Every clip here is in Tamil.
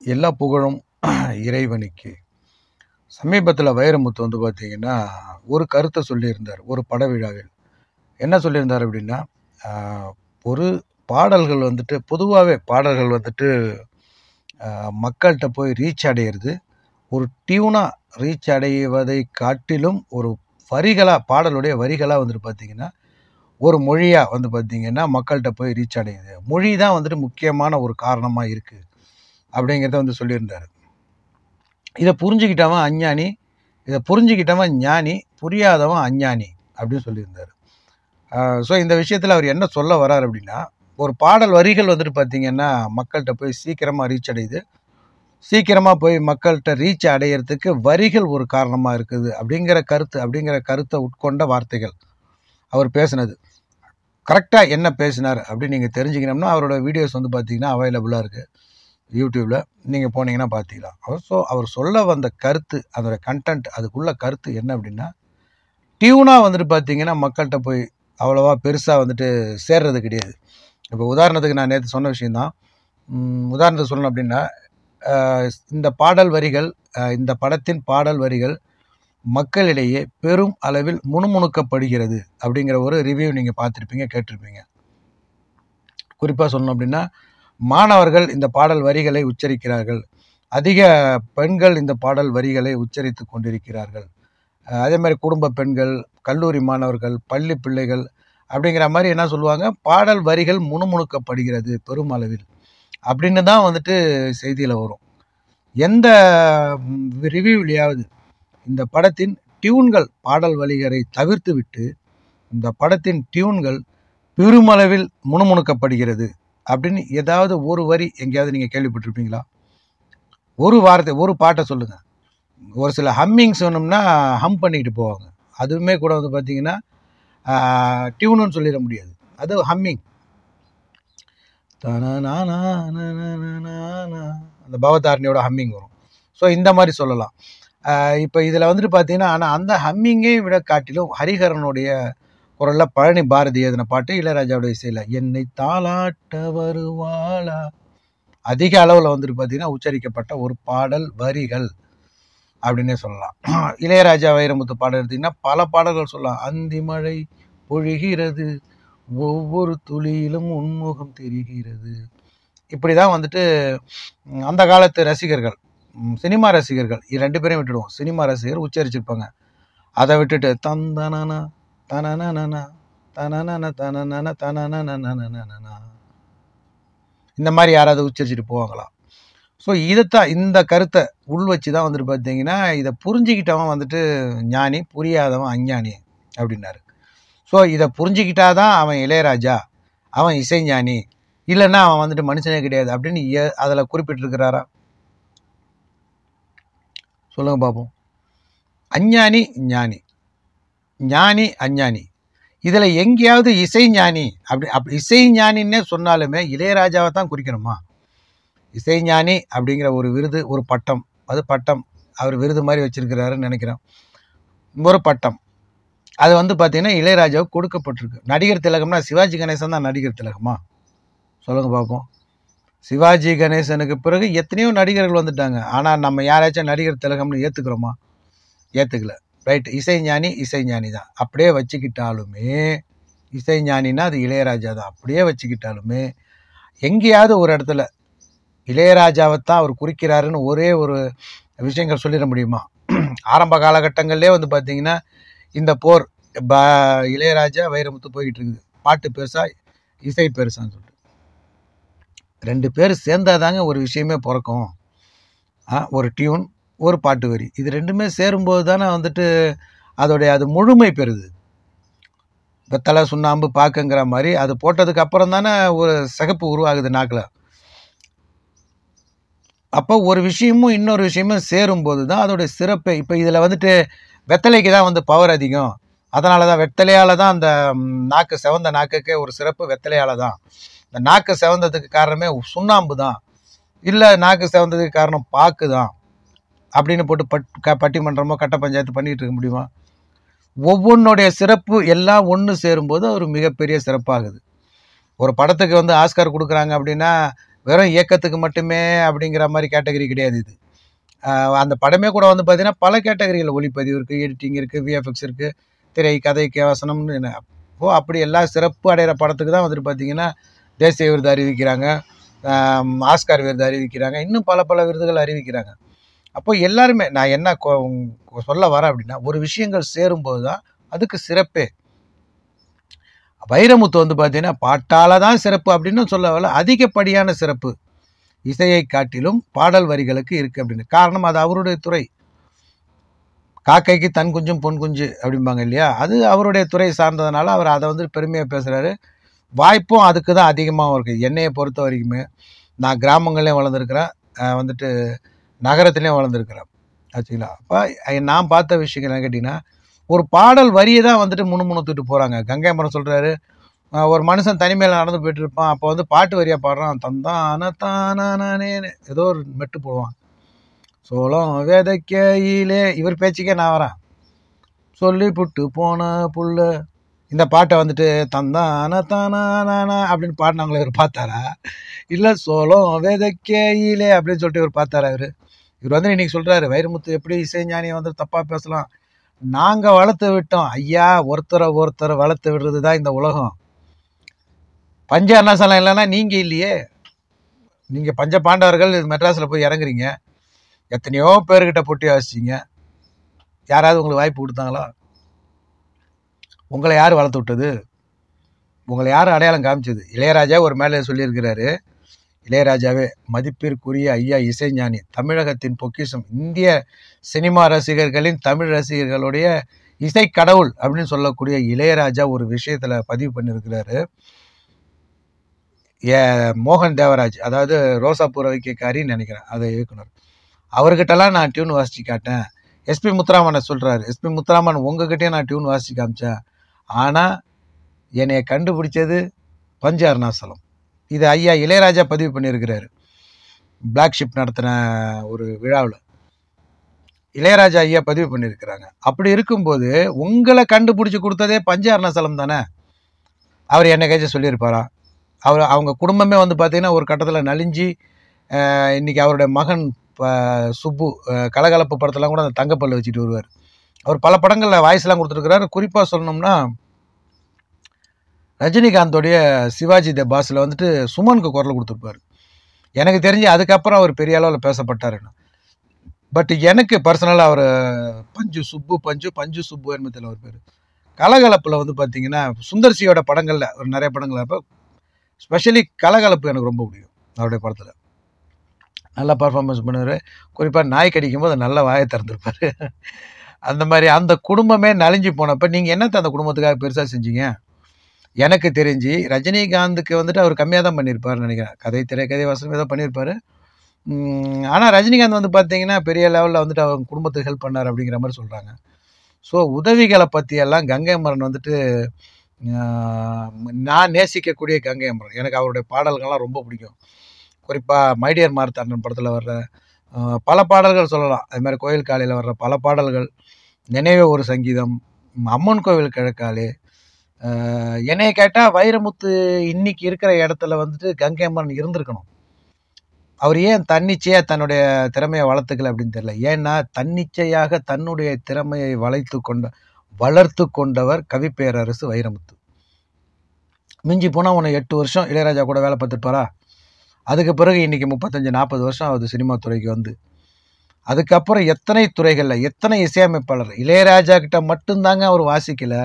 எல்லா புகழும் இறைவனுக்கு. சமீபத்தில் வைரமுத்து வந்து பார்த்திங்கன்னா ஒரு கருத்தை சொல்லியிருந்தார் ஒரு பட விழாவில். என்ன சொல்லியிருந்தார் அப்படின்னா ஒரு பாடல்கள் வந்துட்டு பொதுவாகவே பாடல்கள் வந்துட்டு மக்கள்கிட்ட போய் ரீச் அடையிறது ஒரு டியூனாக ரீச் அடைவதை காட்டிலும் ஒரு வரிகளாக பாடலுடைய வரிகளாக வந்துட்டு பார்த்திங்கன்னா ஒரு மொழியாக வந்து பார்த்திங்கன்னா மக்கள்கிட்ட போய் ரீச் அடையுது. மொழி தான் வந்துட்டு முக்கியமான ஒரு காரணமாக இருக்குது அப்படிங்கிறத வந்து சொல்லியிருந்தார். இதை புரிஞ்சுக்கிட்டவன் அஞ்ஞானி இதை புரிஞ்சுக்கிட்டவன் ஞானி புரியாதவன் அஞ்ஞானி அப்படின்னு சொல்லியிருந்தார். ஸோ இந்த விஷயத்தில் அவர் என்ன சொல்ல வர்றார் அப்படின்னா ஒரு பாடல் வரிகள் வந்துட்டு பார்த்தீங்கன்னா மக்கள்கிட்ட போய் சீக்கிரமாக ரீச் அடையுது. சீக்கிரமாக போய் மக்கள்கிட்ட ரீச் அடையிறதுக்கு வரிகள் ஒரு காரணமாக இருக்குது அப்படிங்கிற கருத்து அப்படிங்கிற கருத்தை உட்கொண்ட வார்த்தைகள் அவர் பேசுனது. கரெக்டாக என்ன பேசினார் அப்படின்னு நீங்கள் தெரிஞ்சுக்கணும்னா அவரோட வீடியோஸ் வந்து பார்த்தீங்கன்னா அவைலபிளாக இருக்குது யூடியூப்பில் நீங்கள் போனீங்கன்னா பார்த்துக்கலாம் அவர் ஸோ அவர் சொல்ல வந்த கருத்து அதோடய கண்டென்ட் அதுக்குள்ள கருத்து என்ன அப்படின்னா டியூனாக வந்துட்டு பார்த்தீங்கன்னா மக்கள்கிட்ட போய் அவ்வளோவா பெருசாக வந்துட்டு சேர்றது கிடையாது. இப்போ உதாரணத்துக்கு நான் நேற்று சொன்ன விஷயந்தான் உம், உதாரணத்துக்கு சொல்லணும் அப்படின்னா இந்த பாடல் வரிகள் இந்த படத்தின் பாடல் வரிகள் மக்களிடையே பெரும் அளவில் முணுமுணுக்கப்படுகிறது அப்படிங்கிற ஒரு ரிவ்யூ நீங்கள் பார்த்துருப்பீங்க கேட்டிருப்பீங்க. குறிப்பாக சொல்லணும் அப்படின்னா மாணவர்கள் இந்த பாடல் வரிகளை உச்சரிக்கிறார்கள். அதிக பெண்கள் இந்த பாடல் வரிகளை உச்சரித்து கொண்டிருக்கிறார்கள். அதே மாதிரி குடும்ப பெண்கள் கல்லூரி மாணவர்கள் பள்ளி பிள்ளைகள் அப்படிங்கிற மாதிரி என்ன சொல்லுவாங்க? பாடல் வரிகள் முணுமுணுக்கப்படுகிறது பெருமளவில். அப்படின்னு தான் வந்துட்டு செய்தியில் வரும். எந்த ரிவ்யூவிலையாவது இந்த படத்தின் டியூன்கள் பாடல் வரிகளை தவிர்த்து விட்டு இந்த படத்தின் டியூன்கள் பெருமளவில் முணுமுணுக்கப்படுகிறது. அப்படின்னு ஏதாவது ஒரு வரி எங்கேயாவது நீங்கள் கேள்விப்பட்டிருப்பீங்களா? ஒரு வாரத்தை ஒரு பாட்டை சொல்லுங்கள் ஒரு சில ஹம்மிங் சொன்னோம்னா ஹம் பண்ணிக்கிட்டு போவாங்க. அதுவுமே கூட வந்து பார்த்தீங்கன்னா டியூனுன்னு சொல்லிட முடியாது. அது ஹம்மிங். அந்த பவதாரணியோட ஹம்மிங் வரும். ஸோ இந்த மாதிரி சொல்லலாம். இப்போ இதில் வந்துட்டு பார்த்தீங்கன்னா ஆனால் அந்த ஹம்மிங்கை விட காட்டிலும் ஹரிஹரனுடைய குரலில் பழனி பாரதி எழுதின பாட்டு இளையராஜாவுடைய இசையில் என்னை தாளாட்ட வருவாளா? அதிக அளவில் வந்துட்டு பார்த்தீங்கன்னா உச்சரிக்கப்பட்ட ஒரு பாடல் வரிகள் அப்படின்னே சொல்லலாம். இளையராஜா வைரமுத்து பாடல் எடுத்தீங்கன்னா பல பாடல்கள் சொல்லலாம். அந்தி மழை பொழிகிறது ஒவ்வொரு துளியிலும் உன்முகம் தெரிகிறது. இப்படி தான் வந்துட்டு அந்த காலத்து ரசிகர்கள் சினிமா ரசிகர்கள் இது ரெண்டு பேரையும் விட்டுடுவோம். சினிமா ரசிகர் உச்சரிச்சிருப்பாங்க. அதை விட்டுட்டு தந்தனா தனனனா தனனன தனனன தனனன இந்த மாதிரி யாராவது உச்சரிச்சுட்டு போவாங்களா? ஸோ இதைத்தான் இந்த கருத்தை உள் வச்சு தான் வந்துட்டு பார்த்தீங்கன்னா இதை புரிஞ்சுக்கிட்டவன் வந்துட்டு ஞானி புரியாதவன் அஞ்ஞானி அப்படின்னாரு. ஸோ இதை புரிஞ்சுக்கிட்டா தான் அவன் இளையராஜா அவன் இசைஞானி இல்லைன்னா அவன் வந்துட்டு மனுஷனே கிடையாது அப்படின்னு ஏ- அதில் குறிப்பிட்டிருக்கிறாரா? சொல்லுங்க பார்ப்போம் அஞ்ஞானி ஞானி. ஞானி அஞ்ஞானி. இதில் எங்கேயாவது இசை ஞானி அப்படி அப் இசை ஞானின்னே சொன்னாலுமே இளையராஜாவை தான் குறிக்கணுமா? இசைஞானி அப்படிங்கிற ஒரு விருது ஒரு பட்டம். அது பட்டம். அவர் விருது மாதிரி வச்சுருக்கிறாருன்னு நினைக்கிறேன். ஒரு பட்டம். அது வந்து பார்த்திங்கன்னா இளையராஜாவுக்கு கொடுக்கப்பட்டிருக்கு. நடிகர் திலகம்னா சிவாஜி கணேசன் தான் நடிகர் திலகமா? சொல்லுங்கள் பார்ப்போம் சிவாஜி கணேசனுக்கு பிறகு எத்தனையோ நடிகர்கள் வந்துட்டாங்க. ஆனால் நம்ம யாராச்சும் நடிகர் திலகம்னு ஏற்றுக்கிறோமா ஏற்றுக்கல ரைட் இசைஞானி இசைஞானி தான் அப்படியே வச்சுக்கிட்டாலுமே இசைஞானின்னா அது இளையராஜா தான் அப்படியே வச்சுக்கிட்டாலுமே எங்கேயாவது ஒரு இடத்துல இளையராஜாவை தான் அவர் குறிக்கிறாருன்னு ஒரே ஒரு விஷயங்கள் சொல்லிட முடியுமா? ஆரம்ப காலகட்டங்கள்லேயே வந்து பார்த்தீங்கன்னா இந்த போர் ப இளையராஜா வைரமுத்து போய்கிட்டு இருக்குது பாட்டு பெருசா இசை பெருசான்னு சொல்லிட்டு. ரெண்டு பேர் சேர்ந்தாதாங்க ஒரு விஷயமே பிறக்கும். ஒரு டியூன் ஒரு பாட்டு வரி. இது ரெண்டுமே சேரும்போது தானே வந்துட்டு அதோடைய அது முழுமை பெறுது. வெத்தலை சுண்ணாம்பு பாக்குங்கிற மாதிரி அது போட்டதுக்கு அப்புறம் தானே ஒரு சிகப்பு உருவாகுது நாக்கில். அப்போ ஒரு விஷயமும் இன்னொரு விஷயமும் சேரும்போது தான் அதோடைய சிறப்பு. இப்போ இதில் வந்துட்டு வெத்தலைக்கு தான் வந்து பவர் அதிகம். அதனால தான் வெத்தலையால் தான் அந்த நாக்கு செவந்த நாக்குக்கே ஒரு சிறப்பு வெத்தலையால் தான். இந்த நாக்கு செவந்ததுக்கு காரணமே சுண்ணாம்பு தான். இல்லை நாக்கு செவந்ததுக்கு காரணம் பாக்கு தான். அப்படின்னு போட்டு பட் க பட்டிமன்றமோ கட்ட பஞ்சாயத்து பண்ணிகிட்டு இருக்க முடியுமா? ஒவ்வொன்றுடைய சிறப்பு எல்லாம் ஒன்று சேரும்போது ஒரு மிகப்பெரிய சிறப்பாகுது. ஒரு படத்துக்கு வந்து ஆஸ்கார் கொடுக்குறாங்க அப்படின்னா வெறும் இயக்கத்துக்கு மட்டுமே அப்படிங்கிற மாதிரி கேட்டகரி கிடையாது இது. அந்த படமே கூட வந்து பார்த்திங்கன்னா பல கேட்டகரியில் ஒளிப்பதிவு இருக்குது எடிட்டிங் இருக்குது விஎஃப்எக்ஸ் இருக்குது திரை கதை கேவசனம்னு என்ன. அப்போது அப்படி எல்லா சிறப்பு அடைகிற படத்துக்கு தான் வந்துட்டு பார்த்தீங்கன்னா தேசிய விருது அறிவிக்கிறாங்க. ஆஸ்கார் விருது அறிவிக்கிறாங்க. இன்னும் பல பல விருதுகள் அறிவிக்கிறாங்க. அப்போ எல்லாருமே நான் என்ன கொ- சொல்ல வரேன் அப்படின்னா ஒரு விஷயங்கள் சேரும்போது தான் அதுக்கு சிறப்பே. வைரமுத்து வந்து பார்த்தீங்கன்னா பாட்டால் தான் சிறப்பு அப்படின்னு சொல்ல வரல அதிகப்படியான சிறப்பு இசையை காட்டிலும் பாடல் வரிகளுக்கு இருக்கு அப்படின்னு. காரணம் அது அவருடைய துறை. காக்கைக்கு தன் குஞ்சும் பொன் குஞ்சு அப்படிம்பாங்க இல்லையா? அது அவருடைய துறை சார்ந்ததுனால அவர் அதை வந்து பெருமையாக பேசுகிறாரு வாய்ப்பும் அதுக்கு தான் அதிகமாகவும் இருக்குது என்னையை பொறுத்த வரைக்குமே நான் கிராமங்கள்லேயும் வளர்ந்துருக்கிறேன். வந்துட்டு நகரத்துலேயும் வளர்ந்துருக்கிறேன் ஆச்சுங்களா? அப்போ நான் பார்த்த விஷயங்கள் என்ன கேட்டிங்கன்னா ஒரு பாடல் வரியை தான் வந்துட்டு முணுமுணுத்துட்டு போகிறாங்க கங்கை மரம் சொல்கிறாரு ஒரு மனுஷன் தனிமையில் நடந்து போயிட்டு இருப்பான். அப்போ வந்து பாட்டு வரியாக பாடுறான். தந்தான தானேன்னு ஏதோ ஒரு மெட்டு போடுவான். சோளம் விதைக்கையிலே இவர் பேச்சுக்கே நான் வரேன். சொல்லி புட்டு போன புள்ள இந்த பாட்டை வந்துட்டு தந்தான தானா அப்படின்னு பாடினாங்களே இவர் பார்த்தாரா? இல்லை சோளம் விதைக்கையிலே அப்படின்னு சொல்லிட்டு இவர் பார்த்தாரா இவர்? இவர் வந்து இன்னைக்கு சொல்கிறாரு வைரமுத்து எப்படி இசைஞானியை வந்து தப்பாக பேசலாம்? நாங்கள் வளர்த்து விட்டோம். ஐயா ஒருத்தரை ஒருத்தரை வளர்த்து விடுறது தான் இந்த உலகம். பஞ்ச அண்ணாசலம் இல்லைன்னா நீங்கள் இல்லையே. நீங்கள் பஞ்ச பாண்டவர்கள் மெட்ராஸில் போய் இறங்குறீங்க. எத்தனையோ பேர்கிட்ட பொட்டி வாசிச்சிங்க. யாராவது உங்களுக்கு வாய்ப்பு கொடுத்தாங்களா? உங்களை யார் வளர்த்து விட்டது? உங்களை யார் அடையாளம் காமிச்சது? இளையராஜா ஒரு மேலே சொல்லியிருக்கிறாரு இளையராஜாவே மதிப்பிற்குரிய ஐயா இசைஞானி தமிழகத்தின் பொக்கிஷம் இந்திய சினிமா ரசிகர்களின் தமிழ் ரசிகர்களுடைய இசை கடவுள் அப்படின்னு சொல்லக்கூடிய இளையராஜா ஒரு விஷயத்தில் பதிவு பண்ணியிருக்கிறாரு ஏ மோகன் தேவராஜ் அதாவது ரோசாப்பூர் வைக்கக்காரின்னு நினைக்கிறேன் அதை இயக்குனர். அவர்கிட்டலாம் நான் டியூன் வாசித்து காட்டேன். எஸ்பி முத்துராமனை சொல்கிறாரு எஸ்பி முத்துராமன் உங்ககிட்டயே நான் டியூன் வாசித்து காமிச்சேன். ஆனால் என்னையை கண்டுபிடிச்சது பஞ்ச அருணாசலம். இது ஐயா இளையராஜா பதிவு பண்ணியிருக்கிறாரு. பிளாக் ஷிப் நடத்தின ஒரு விழாவில். இளையராஜா ஐயா பதிவு பண்ணியிருக்கிறாங்க. அப்படி இருக்கும்போது உங்களை கண்டுபிடிச்சி கொடுத்ததே பஞ்ச அருணாசலம் தானே? அவர் என்னைக்காச்சும் சொல்லியிருப்பாரா? அவர் அவங்க குடும்பமே வந்து பார்த்தீங்கன்னா ஒரு கட்டத்தில் நலிஞ்சு இன்றைக்கி இன்னைக்கு அவருடைய மகன் ப- சுப்பு கலகலப்பு படத்தெல்லாம் கூட அந்த தங்கப்பல் வச்சுட்டு வருவார். அவர் பல படங்களில் வாய்ஸ்லாம் கொடுத்துருக்கிறாரு. குறிப்பாக சொல்லணும்னா ரஜினிகாந்தோடைய சிவாஜி த பாஸில் வந்துட்டு சுமனுக்கு குரல் கொடுத்துருப்பாரு. எனக்கு தெரிஞ்சு அதுக்கப்புறம் அவர் பெரிய அளவில் பேசப்பட்டாருன்னு. பட் எனக்கு பர்சனலாக அவர் பஞ்சு சுப்பு பஞ்சு பஞ்சு சுப்பு என்பதில் அவர் பேர். கலகலப்பில் வந்து பார்த்தீங்கன்னா சுந்தர்சியோட படங்களில் ஒரு நிறைய படங்கள் அப்போ ஸ்பெஷலி கலகலப்பு எனக்கு ரொம்ப பிடிக்கும் அவருடைய படத்தில். நல்லா பர்ஃபார்மன்ஸ் பண்ணுவார். குறிப்பாக நாய் கடிக்கும் போது நல்ல வாயை திறந்துருப்பார். அந்த மாதிரி அந்த குடும்பமே நலிஞ்சு போனப்போ நீங்கள் என்னத்தை அந்த குடும்பத்துக்காக பெருசாக செஞ்சீங்க? எனக்கு தெரிஞ்சு ரஜினிகாந்துக்கு வந்துட்டு அவர் கம்மியாக தான் பண்ணியிருப்பார்னு நினைக்கிறேன். கதை திரை கதை வசனம் ஏதோ பண்ணியிருப்பார் ஆனால் ரஜினிகாந்த் வந்து பார்த்தீங்கன்னா பெரிய லெவலில் வந்துட்டு அவங்க குடும்பத்துக்கு ஹெல்ப் பண்ணார் அப்படிங்கிற மாதிரி சொல்கிறாங்க ஸோ உதவிகளை பற்றியெல்லாம் கங்கை அமரன் வந்துட்டு நான் நேசிக்கக்கூடிய கங்கை அமரன். எனக்கு அவருடைய பாடல்கள்லாம் ரொம்ப பிடிக்கும். குறிப்பாக மைடியர் மார்த்தாண்டன் படத்தில் வர்ற பல பாடல்கள் சொல்லலாம். அது மாதிரி கோயில் காலையில் வர்ற பல பாடல்கள். நினைவே ஒரு சங்கீதம். அம்மன் கோவில் கிழக்காலே என்னைய கேட்டால் வைரமுத்து இன்னைக்கு இருக்கிற இடத்துல வந்துட்டு கங்கை இருந்திருக்கணும். அவர் ஏன் தன்னிச்சையாக தன்னுடைய திறமையை வளர்த்துக்கல அப்படின்னு தெரியல. ஏன்னா தன்னிச்சையாக தன்னுடைய திறமையை வளைத்து கொண்ட வளர்த்து கொண்டவர் கவிப்பேரரசு வைரமுத்து. மிஞ்சி போனால் உன்னை எட்டு வருஷம் இளையராஜா கூட வேலை பார்த்துருப்பாரா அதுக்கு பிறகு இன்னைக்கு முப்பத்தஞ்சு நாற்பது வருஷம் ஆகுது சினிமா துறைக்கு வந்து. அதுக்கப்புறம் எத்தனை துறைகளில் எத்தனை இசையமைப்பாளர் இளையராஜா கிட்ட மட்டும்தாங்க அவர் வாசிக்கலை.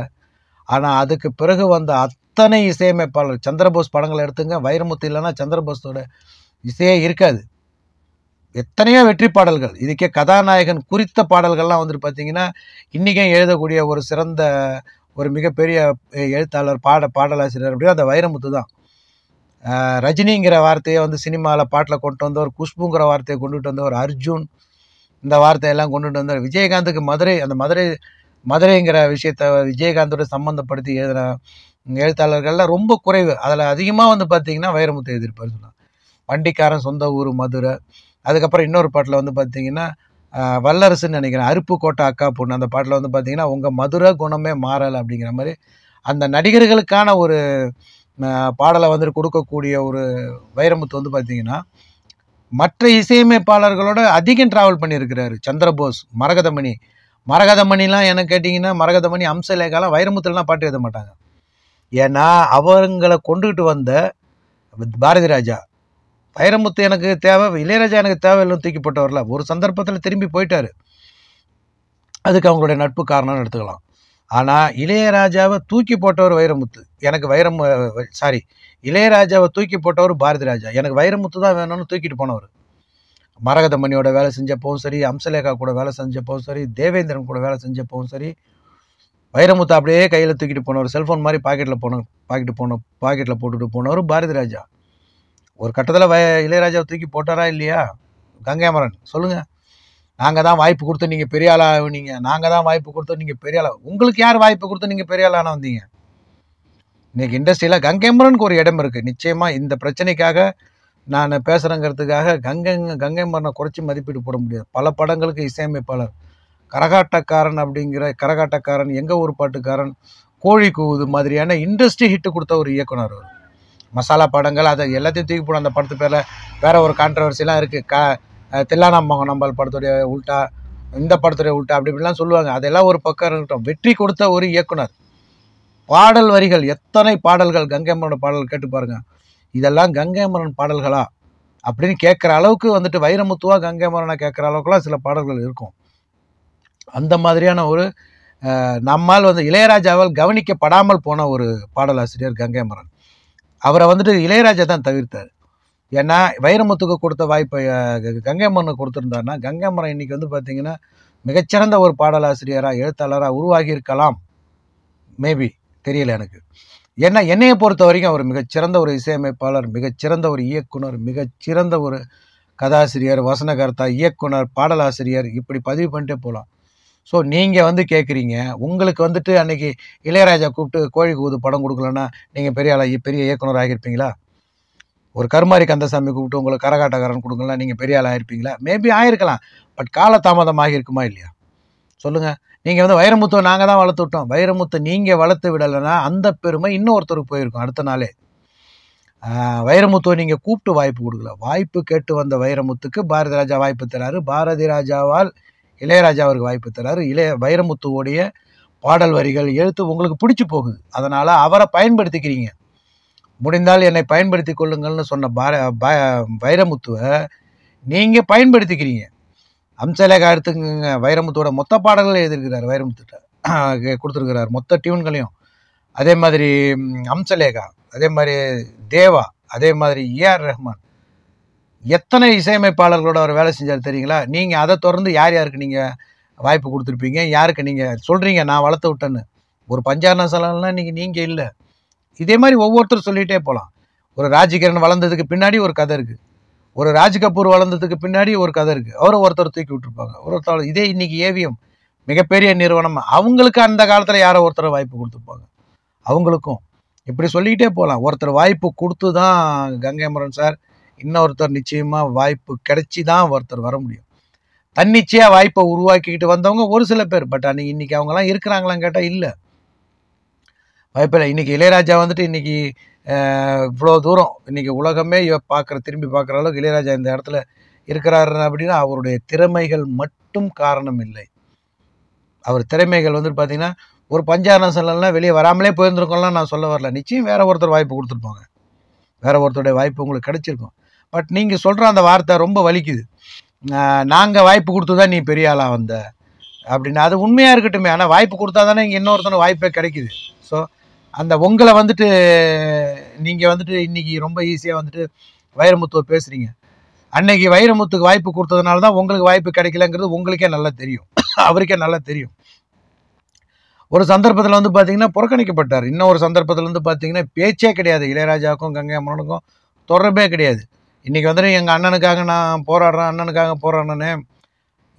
ஆனால் அதுக்கு பிறகு வந்த அத்தனை இசையமைப்பாளர் சந்திரபோஸ் படங்களை எடுத்துங்க வைரமுத்து இல்லைன்னா சந்திரபோஸோட இசையே இருக்காது. எத்தனையோ வெற்றி பாடல்கள். இதுக்கே கதாநாயகன் குறித்த பாடல்கள்லாம் வந்துட்டு பார்த்தீங்கன்னா இன்றைக்கும் எழுதக்கூடிய ஒரு சிறந்த ஒரு மிகப்பெரிய எழுத்தாளர் பாட பாடலாசிரியர் அப்படின்னா அந்த வைரமுத்து தான். ரஜினிங்கிற வார்த்தையை வந்து சினிமாவில் பாட்டில் கொண்டு வந்தவர் குஷ்புங்கிற வார்த்தையை கொண்டுட்டு வந்தவர் அர்ஜுன் இந்த வார்த்தையெல்லாம் கொண்டுட்டு வந்தார் விஜயகாந்துக்கு மதுரை அந்த மதுரை மதுரைங்கிற விஷயத்த விஜயகாந்தோட சம்மந்தப்படுத்தி எழுதின எழுத்தாளர்கள்லாம் ரொம்ப குறைவு. அதில் அதிகமாக வந்து பார்த்தீங்கன்னா வைரமுத்து எழுதியிருப்பார் சொல்லலாம் வண்டிக்காரன் சொந்த ஊர் மதுரை. அதுக்கப்புறம் இன்னொரு பாட்டில் வந்து பார்த்தீங்கன்னா வல்லரசுன்னு நினைக்கிறேன். அருப்பு கோட்டை அக்கா பொண்ணு. அந்த பாட்டில் வந்து பார்த்தீங்கன்னா உங்கள் மதுரை குணமே மாறலை அப்படிங்கிற மாதிரி அந்த நடிகர்களுக்கான ஒரு பாடலை வந்துட்டு கொடுக்கக்கூடிய ஒரு வைரமுத்து வந்து பார்த்தீங்கன்னா மற்ற இசையமைப்பாளர்களோட அதிகம் ட்ராவல் பண்ணியிருக்கிறாரு. சந்திரபோஸ் மரகதமணி மரகதமணிலாம் என்ன கேட்டிங்கன்னா மரகதமணி அம்சலேகாலாம் வைரமுத்துலாம் பாட்டு எழுத மாட்டாங்க. ஏன்னா அவங்களை கொண்டுகிட்டு வந்த பாரதி ராஜா வைரமுத்து எனக்கு தேவை இளையராஜா எனக்கு தேவையில்லைன்னு தூக்கி ஒரு சந்தர்ப்பத்தில் திரும்பி போயிட்டார். அதுக்கு அவங்களுடைய நட்பு காரணம்னு எடுத்துக்கலாம். ஆனால் இளையராஜாவை தூக்கி போட்டவர் வைரமுத்து. எனக்கு வைரம் சாரி இளையராஜாவை தூக்கி போட்டவர் பாரதி ராஜா. எனக்கு வைரமுத்து தான் வேணும்னு தூக்கிட்டு போனவர். மரகதமணியோட வேலை செஞ்சப்பவும் சரி அம்சலேகா கூட வேலை செஞ்சப்பவும் சரி தேவேந்திரன் கூட வேலை செஞ்சப்பவும் சரி வைரமுத்து அப்படியே கையில் தூக்கிட்டு போனவர் செல்ஃபோன் மாதிரி பாக்கெட்டில் போன பாக்கெட்டு போன பாக்கெட்டில் போட்டுட்டு போனவர் பாரதி ராஜா ஒரு கட்டத்தில் வய இளையராஜாவை தூக்கி போட்டாரா இல்லையா? கங்கைமரன் சொல்லுங்கள் நாங்கள் தான் வாய்ப்பு கொடுத்து நீங்கள் பெரிய ஆளாக ஆகினீங்க நாங்கள் தான் வாய்ப்பு கொடுத்து நீங்கள் பெரிய ஆளாக உங்களுக்கு யார் வாய்ப்பு கொடுத்து நீங்கள் பெரிய ஆளான வந்தீங்க? இன்னைக்கு இண்டஸ்ட்ரியில் கங்கைமரனுக்கு ஒரு இடம் இருக்குது நிச்சயமாக இந்த பிரச்சனைக்காக நான் பேசுகிறேங்கிறதுக்காக கங்கை கங்கை மரனை குறைச்சி மதிப்பீடு போட முடியாது. பல படங்களுக்கு இசையமைப்பாளர். கரகாட்டக்காரன் அப்படிங்கிற கரகாட்டக்காரன் எங்கள் ஊர் பாட்டுக்காரன் கோழி கூவுது மாதிரியான இண்டஸ்ட்ரி ஹிட்டு கொடுத்த ஒரு இயக்குனர் அவர். மசாலா படங்கள் அதை எல்லாத்தையும் தூக்கி போடும் அந்த படத்து பேரில் வேற ஒரு கான்ட்ரவர்சிலாம் இருக்குது க தில்லானா மோகன் நம்பால் படத்துடைய உல்ட்டா இந்த படத்துடைய உல்ட்டா அப்படி இப்படிலாம் சொல்லுவாங்க. அதெல்லாம் ஒரு பக்கம் இருக்கட்டும். வெற்றி கொடுத்த ஒரு இயக்குனர். பாடல் வரிகள் எத்தனை பாடல்கள் கங்கை மரண பாடல் கேட்டு பாருங்கள் இதெல்லாம் கங்கைமரன் பாடல்களா? அப்படின்னு கேட்குற அளவுக்கு வந்துட்டு வைரமுத்துவா கங்கைமரனை கேட்குற அளவுக்குலாம் சில பாடல்கள் இருக்கும். அந்த மாதிரியான ஒரு நம்மால் வந்து இளையராஜாவால் கவனிக்கப்படாமல் போன ஒரு பாடலாசிரியர் கங்கைமரன் அவரை வந்துட்டு இளையராஜா தான் தவிர்த்தார். ஏன்னா வைரமுத்துக்கு கொடுத்த வாய்ப்பை கங்கைமரனுக்கு கொடுத்துருந்தாருன்னா கங்கைமரன் இன்னைக்கு வந்து பார்த்திங்கன்னா மிகச்சிறந்த ஒரு பாடலாசிரியராக எழுத்தாளராக உருவாகி இருக்கலாம் மேபி தெரியல எனக்கு. ஏன்னா என்னையை பொறுத்த வரைக்கும் அவர் மிகச்சிறந்த ஒரு இசையமைப்பாளர் மிகச்சிறந்த ஒரு இயக்குனர் மிகச்சிறந்த ஒரு கதாசிரியர் வசனகர்த்தா இயக்குனர் பாடலாசிரியர் இப்படி பதிவு பண்ணிட்டே போகலாம் ஸோ நீங்கள் வந்து கேட்குறீங்க உங்களுக்கு வந்துட்டு அன்னைக்கு இளையராஜா கூப்பிட்டு கோழி கூது படம் கொடுக்கலன்னா நீங்கள் பெரிய ஆளா பெரிய இயக்குனர் ஆகியிருப்பீங்களா? ஒரு கருமாரி கந்தசாமி கூப்பிட்டு உங்களுக்கு கரகாட்டக்காரன் கொடுக்கலாம் நீங்கள் பெரிய ஆள் ஆயிருப்பீங்களா மேபி ஆயிருக்கலாம் பட் காலதாமதமாக இருக்குமா இல்லையா? சொல்லுங்கள் நீங்கள் வந்து வைரமுத்துவை நாங்கள் தான் வளர்த்து விட்டோம். வைரமுத்து நீங்கள் வளர்த்து விடலைன்னா அந்த பெருமை இன்னொருத்தருக்கு போயிருக்கும் அடுத்த நாளே. வைரமுத்துவை நீங்கள் கூப்பிட்டு வாய்ப்பு கொடுக்கல. வாய்ப்பு கேட்டு வந்த வைரமுத்துக்கு பாரதி ராஜா வாய்ப்பு தராரு. பாரதி ராஜாவால் இளையராஜா அவருக்கு வாய்ப்பு தராரு. இளைய வைரமுத்துவோடைய பாடல் வரிகள் எழுத்து உங்களுக்கு பிடிச்சி போகுது. அதனால் அவரை பயன்படுத்திக்கிறீங்க. முடிந்தால் என்னை பயன்படுத்தி கொள்ளுங்கள்னு சொன்ன பார வைரமுத்துவை நீங்கள் பயன்படுத்திக்கிறீங்க. அம்சலேகா எடுத்துக்கங்க. வைரமுத்தோட மொத்த பாடல்கள் எழுதியிருக்கிறார் வைரமுத்துட்ட. கொடுத்துருக்கிறார். மொத்த டியூன்களையும். அதே மாதிரி அம்சலேகா அதே மாதிரி தேவா அதே மாதிரி ஏஆர் ரஹ்மான். எத்தனை இசையமைப்பாளர்களோட அவர் வேலை செஞ்சார் தெரியுங்களா? நீங்கள் அதை தொடர்ந்து யார் யாருக்கு நீங்கள் வாய்ப்பு கொடுத்துருப்பீங்க? யாருக்கு நீங்கள் சொல்கிறீங்க நான் வளர்த்து விட்டேன்னு. ஒரு பஞ்சாரண சலம்லாம் இன்றைக்கி நீங்கள் இல்லை. இதே மாதிரி ஒவ்வொருத்தரும் சொல்லிகிட்டே போகலாம் ஒரு ராஜகிரண் வளர்ந்ததுக்கு பின்னாடி ஒரு கதை இருக்குது ஒரு ராஜ் கபூர் வளர்ந்ததுக்கு பின்னாடி ஒரு கதை இருக்குது அவரை ஒருத்தர் தூக்கி விட்டுருப்பாங்க. ஒருத்தர் இதே இன்னைக்கு ஏவிஎம் மிகப்பெரிய நிறுவனம். அவங்களுக்கு அந்த காலத்தில் யாரோ ஒருத்தர் வாய்ப்பு கொடுத்துருப்பாங்க. அவங்களுக்கும். இப்படி சொல்லிக்கிட்டே போகலாம் ஒருத்தர் வாய்ப்பு கொடுத்து தான் கங்கைமரன் சார் இன்னொருத்தர் நிச்சயமாக வாய்ப்பு கிடைச்சி தான் ஒருத்தர் வர முடியும். தன்னிச்சையாக வாய்ப்பை உருவாக்கிக்கிட்டு வந்தவங்க ஒரு சில பேர். பட் அன்னைக்கு இன்றைக்கி அவங்களாம் இருக்கிறாங்களான்னு கேட்டால் இல்லை. வாய்ப்பில்லை. இன்றைக்கி இளையராஜா வந்துட்டு இன்றைக்கி இவ்வளோ தூரம் இன்னைக்கு உலகமே பார்க்குற திரும்பி பார்க்குற அளவுக்கு இளையராஜா இந்த இடத்துல இருக்கிறாரு அப்படின்னா அவருடைய திறமைகள் மட்டும் காரணம் இல்லை. அவர் திறமைகள் வந்துட்டு பார்த்தீங்கன்னா ஒரு பஞ்சாரண சலம்லாம் வெளியே வராமலே போயிருந்துருக்கோம்லாம் நான் சொல்ல வரல. நிச்சயம் வேறு ஒருத்தர் வாய்ப்பு கொடுத்துருப்பாங்க. வேறு ஒருத்தருடைய வாய்ப்பு உங்களுக்கு கிடச்சிருக்கும். பட் நீங்கள் சொல்கிற அந்த வார்த்தை ரொம்ப வலிக்குது. நாங்கள் வாய்ப்பு கொடுத்து தான் நீ பெரிய ஆளாக வந்த அப்படின்னு. அது உண்மையாக இருக்கட்டுமே. ஆனால் வாய்ப்பு கொடுத்தா தானே இங்கே இன்னொருத்தனுக்கு வாய்ப்பே கிடைக்குது. அந்த உங்களை வந்துட்டு நீங்கள் வந்துட்டு இன்னைக்கு ரொம்ப ஈஸியாக வந்துட்டு வைரமுத்துவை பேசுகிறீங்க அன்னைக்கு வைரமுத்துக்கு வாய்ப்பு கொடுத்ததுனால தான் உங்களுக்கு வாய்ப்பு கிடைக்கலங்கிறது உங்களுக்கே நல்லா தெரியும். அவருக்கே நல்லா தெரியும். ஒரு சந்தர்ப்பத்தில் வந்து பார்த்தீங்கன்னா புறக்கணிக்கப்பட்டார். இன்னும் ஒரு சந்தர்ப்பத்தில் வந்து பார்த்தீங்கன்னா பேச்சே கிடையாது. இளையராஜாவுக்கும் கங்கை அம்மனுக்கும் தொடர்பே கிடையாது. இன்றைக்கி வந்துட்டு எங்கள் அண்ணனுக்காக நான் போராடுறேன் அண்ணனுக்காக போராடுறேன்னு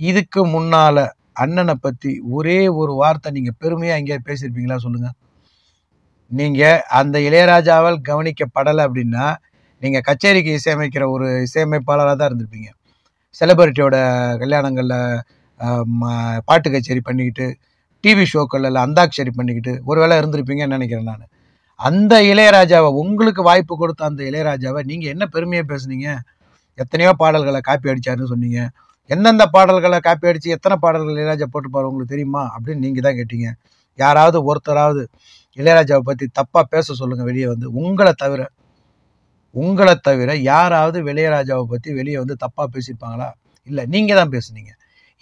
இதுக்கு முன்னால் அண்ணனை பற்றி ஒரே ஒரு வார்த்தை நீங்கள் பெருமையாக எங்கேயாவது பேசியிருப்பீங்களா சொல்லுங்கள் நீங்கள் அந்த இளையராஜாவால் கவனிக்கப்படலை அப்படின்னா நீங்கள் கச்சேரிக்கு இசையமைக்கிற ஒரு இசையமைப்பாளராக தான் இருந்திருப்பீங்க. செலிபிரிட்டியோட கல்யாணங்களில் பாட்டு கச்சேரி பண்ணிக்கிட்டு டிவி ஷோக்களில் அந்தாக்ஷரி பண்ணிக்கிட்டு ஒரு வேளை இருந்திருப்பீங்கன்னு நினைக்கிறேன் நான். அந்த இளையராஜாவை உங்களுக்கு வாய்ப்பு கொடுத்த அந்த இளையராஜாவை நீங்கள் என்ன பெருமையாக பேசுனீங்க? எத்தனையோ பாடல்களை காப்பி அடிச்சாருன்னு சொன்னீங்க. எந்தெந்த பாடல்களை காப்பி அடித்து எத்தனை பாடல்கள் இளையராஜா போட்டுப்பாரு உங்களுக்கு தெரியுமா? அப்படின்னு நீங்கள் தான் கேட்டீங்க. யாராவது ஒருத்தராவது இளையராஜாவை பற்றி தப்பாக பேச சொல்லுங்கள் வெளியே வந்து. உங்களை தவிர உங்களை தவிர யாராவது இளையராஜாவை பற்றி வெளியே வந்து தப்பாக பேசியிருப்பாங்களா? இல்லை நீங்கள் தான் பேசுனீங்க.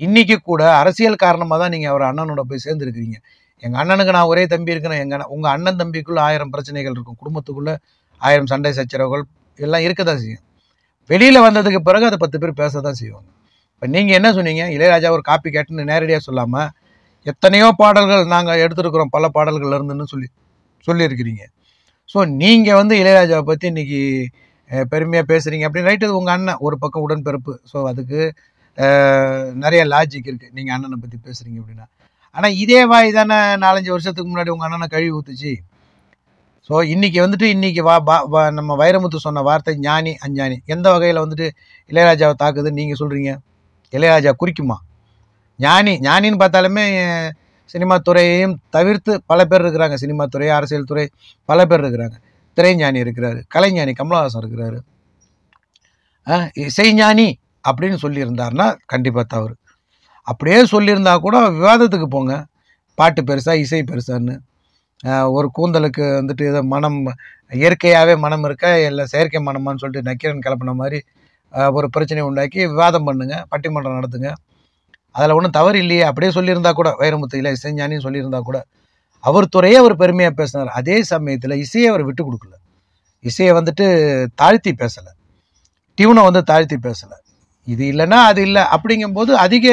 இன்றைக்கி கூட அரசியல் காரணமாக தான் நீங்கள் அவர் அண்ணனோட போய் சேர்ந்துருக்கிறீங்க. எங்கள் அண்ணனுக்கு நான் ஒரே தம்பி இருக்கிறேன். எங்கள் உங்கள் அண்ணன் தம்பிக்குள்ளே ஆயிரம் பிரச்சனைகள் இருக்கும். குடும்பத்துக்குள்ளே ஆயிரம் சண்டை சச்சரவுகள் எல்லாம் இருக்க தான் செய்யும். வெளியில் வந்ததுக்கு பிறகு அதை பத்து பேர் பேச தான் செய்வாங்க. இப்போ நீங்கள் என்ன சொன்னீங்க? இளையராஜா ஒரு காப்பி கேட்டுன்னு நேரடியாக சொல்லாமல் எத்தனையோ பாடல்கள் நாங்கள் எடுத்துருக்குறோம். பல பாடல்கள் இருந்துன்னு சொல்லி சொல்லியிருக்கிறீங்க. ஸோ நீங்கள் வந்து இளையராஜாவை பற்றி இன்றைக்கி பெருமையாக பேசுகிறீங்க அப்படின்னு ரைட்டு உங்கள் அண்ணன் ஒரு பக்கம் உடன்பிறப்பு. ஸோ அதுக்கு நிறைய லாஜிக் இருக்குது நீங்கள் அண்ணனை பற்றி பேசுகிறீங்க அப்படின்னா. ஆனால் இதே வாய் தானே நாலஞ்சு வருஷத்துக்கு முன்னாடி உங்கள் அண்ணனை கழுவி ஊத்துச்சு. ஸோ இன்றைக்கி வந்துட்டு இன்றைக்கி வா பா நம்ம வைரமுத்து சொன்ன வார்த்தை ஞானி அஞ்ஞானி. எந்த வகையில் வந்துட்டு இளையராஜாவை தாக்குதுன்னு நீங்கள் சொல்கிறீங்க இளையராஜா குறிக்குமா? ஞானி ஞானின்னு பார்த்தாலுமே சினிமா துறையையும் தவிர்த்து பல பேர் இருக்கிறாங்க. சினிமா துறை அரசியல் துறை பல பேர் இருக்கிறாங்க. திரைஞானி இருக்கிறாரு கலைஞானி கமலஹாசன் இருக்கிறாரு. இசைஞானி அப்படின்னு சொல்லியிருந்தார்னா கண்டிப்பாக தவறு. அப்படியே சொல்லியிருந்தா கூட விவாதத்துக்கு போங்க. பாட்டு பெருசாக இசை பெருசான்னு. ஒரு கூந்தலுக்கு வந்துட்டு ஏதோ மனம் இயற்கையாகவே மனம் இருக்கா இல்லை செயற்கை மனமான்னு சொல்லிட்டு நக்கீரன் கிளப்பின மாதிரி ஒரு பிரச்சனையை உண்டாக்கி விவாதம் பண்ணுங்கள் பட்டிமன்றம் நடத்துங்க. அதில் ஒன்றும் தவறு இல்லையே அப்படியே சொல்லியிருந்தா கூட வைரமுத்து இல்லை இசைஞானின்னு சொல்லியிருந்தா கூட அவர் துறையே அவர் பெருமையாக பேசினார். அதே சமயத்தில் இசையை அவர் விட்டு கொடுக்கல. இசையை வந்துட்டு தாழ்த்தி பேசலை. டியூனை வந்து தாழ்த்தி பேசலை. இது இல்லைன்னா அது இல்லை அப்படிங்கும்போது அதிக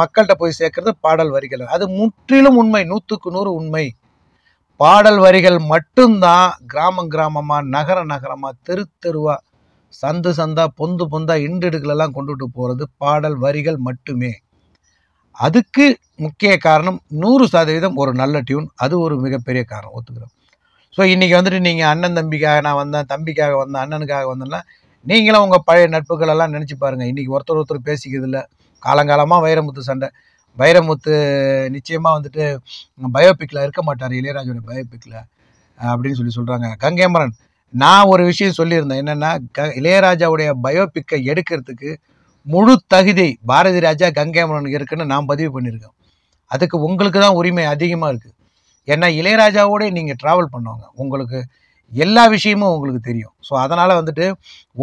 மக்கள்கிட்ட போய் சேர்க்கறது பாடல் வரிகள். அது முற்றிலும் உண்மை நூற்றுக்கு நூறு உண்மை. பாடல் வரிகள் மட்டும்தான் கிராமம் கிராமமாக நகர நகரமாக தெரு தெருவாக சந்து சந்தா பொந்து பொந்தா இண்டெடுகளெல்லாம் கொண்டுட்டு போகிறது பாடல் வரிகள் மட்டுமே. அதுக்கு முக்கிய காரணம் நூறு சதவீதம் ஒரு நல்ல டியூன் அது ஒரு மிகப்பெரிய காரணம் ஒத்துக்கிறோம். ஸோ இன்றைக்கி வந்துட்டு நீங்கள் அண்ணன் தம்பிக்காக நான் வந்தேன் தம்பிக்காக வந்தேன் அண்ணனுக்காக வந்தேன்னா நீங்களும் உங்கள் பழைய நட்புகளெல்லாம் நினச்சி பாருங்கள் இன்றைக்கி ஒருத்தர் ஒருத்தர் பேசிக்கிறது இல்லை. காலங்காலமாக வைரமுத்து சண்டை. வைரமுத்து நிச்சயமாக வந்துட்டு பயோபிக்கில் இருக்க மாட்டார் இளையராஜோட பயோபிக்கில் அப்படின்னு சொல்லி சொல்கிறாங்க கங்கேமரன் நான் ஒரு விஷயம் சொல்லியிருந்தேன். என்னென்னா க இளையராஜாவுடைய பயோபிக்கை எடுக்கிறதுக்கு முழு தகுதி பாரதி ராஜா கங்கேமரனுக்கு இருக்குன்னு நான் பதிவு பண்ணியிருக்கேன். அதுக்கு உங்களுக்கு தான் உரிமை அதிகமாக இருக்குது ஏன்னா இளையராஜாவோட நீங்கள் ட்ராவல் பண்ணுவாங்க. உங்களுக்கு எல்லா விஷயமும் உங்களுக்கு தெரியும். ஸோ அதனால் வந்துட்டு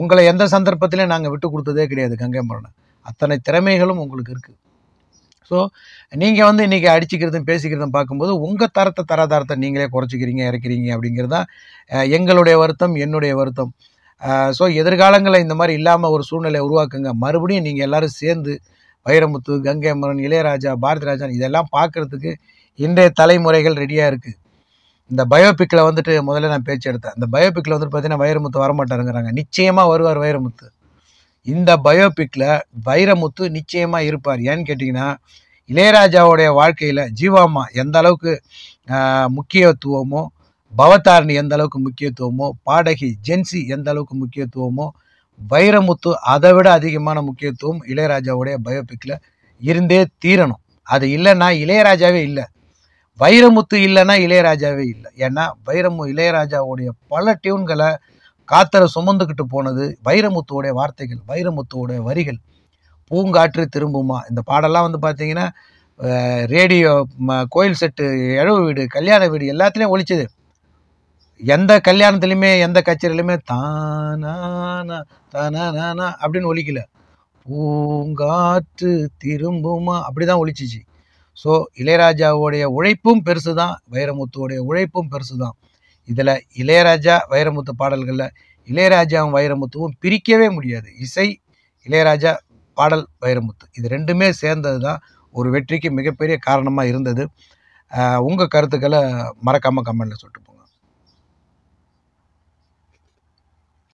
உங்களை எந்த சந்தர்ப்பத்திலையும் நாங்கள் விட்டு கொடுத்ததே கிடையாது கங்கேமரனை அத்தனை திறமைகளும் உங்களுக்கு இருக்குது ஸோ நீங்கள் வந்து இன்றைக்கி அடிச்சுக்கிறதும் பேசிக்கிறதும் பார்க்கும்போது உங்கள் தரத்தை தராதாரத்தை நீங்களே குறைச்சிக்கிறீங்க இறக்கிறீங்க அப்படிங்கிறது தான் எங்களுடைய வருத்தம் என்னுடைய வருத்தம். ஸோ எதிர்காலங்களில் இந்த மாதிரி இல்லாமல் ஒரு சூழ்நிலையை உருவாக்குங்க. மறுபடியும் நீங்கள் எல்லோரும் சேர்ந்து வைரமுத்து கங்கைமரன் இளையராஜா பாரதி இதெல்லாம் பார்க்கறதுக்கு இன்றைய தலைமுறைகள் ரெடியாக இருக்குது இந்த பயோபிக்கில் வந்துட்டு முதல்ல நான் பேச்சு எடுத்தேன். இந்த பயோபிக்கில் வந்துட்டு பார்த்தீங்கன்னா வைரமுத்து வரமாட்டாருங்கிறாங்க. நிச்சயமாக வருவார் வைரமுத்து. இந்த பயோபிக்கில் வைரமுத்து நிச்சயமாக இருப்பார். ஏன்னு கேட்டிங்கன்னா இளையராஜாவுடைய வாழ்க்கையில் ஜீவாமா எந்த அளவுக்கு முக்கியத்துவமோ பவதாரணி எந்த அளவுக்கு முக்கியத்துவமோ பாடகி ஜென்சி எந்த அளவுக்கு முக்கியத்துவமோ வைரமுத்து அதை விட அதிகமான முக்கியத்துவம் இளையராஜாவுடைய பயோபிக்கில் இருந்தே தீரணும். அது இல்லைன்னா இளையராஜாவே இல்லை. வைரமுத்து இல்லைன்னா இளையராஜாவே இல்லை. ஏன்னா வைரமு இளையராஜாவுடைய பல டியூன்களை காத்தரை சுமந்துக்கிட்டு போனது வைரமுத்துவோடைய வார்த்தைகள் வைரமுத்துவோடைய வரிகள். பூங்காற்று திரும்புமா? இந்த பாடெல்லாம் வந்து பார்த்தீங்கன்னா ரேடியோ கோயில் செட்டு இழவு வீடு கல்யாண வீடு எல்லாத்துலேயும் ஒழிச்சது எந்த கல்யாணத்துலையுமே எந்த கச்சேரியிலுமே தானா தானா அப்படின்னு ஒழிக்கல பூங்காற்று திரும்புமா? அப்படி தான் ஒழிச்சிச்சு ஸோ இளையராஜாவுடைய உழைப்பும் பெருசு தான் வைரமுத்துவோடைய உழைப்பும் பெருசு தான் இதில் இளையராஜா வைரமுத்து பாடல்களில் இளையராஜாவும் வைரமுத்துவும் பிரிக்கவே முடியாது. இசை இளையராஜா பாடல் வைரமுத்து. இது ரெண்டுமே சேர்ந்தது தான் ஒரு வெற்றிக்கு மிகப்பெரிய காரணமாக இருந்தது. உங்கள் கருத்துக்களை மறக்காமல் கமெண்டில் சொல்லிட்டு